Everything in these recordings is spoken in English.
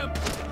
him!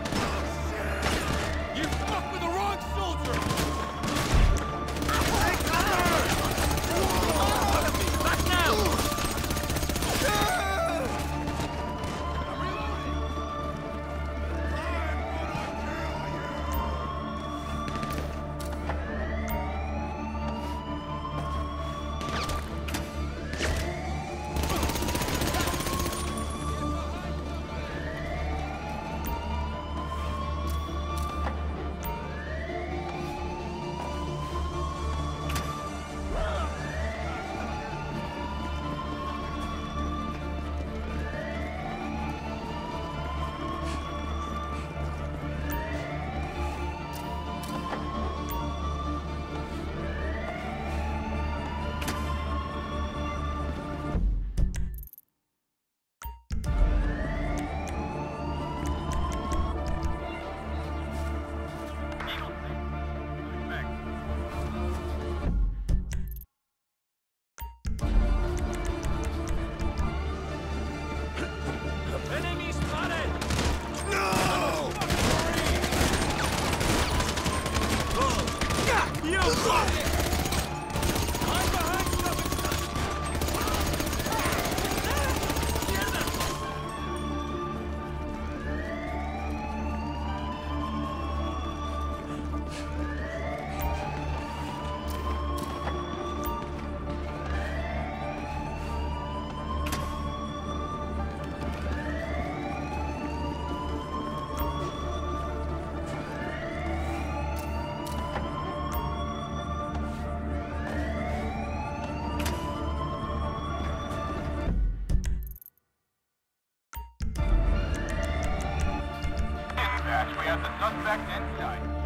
Have the suspect inside.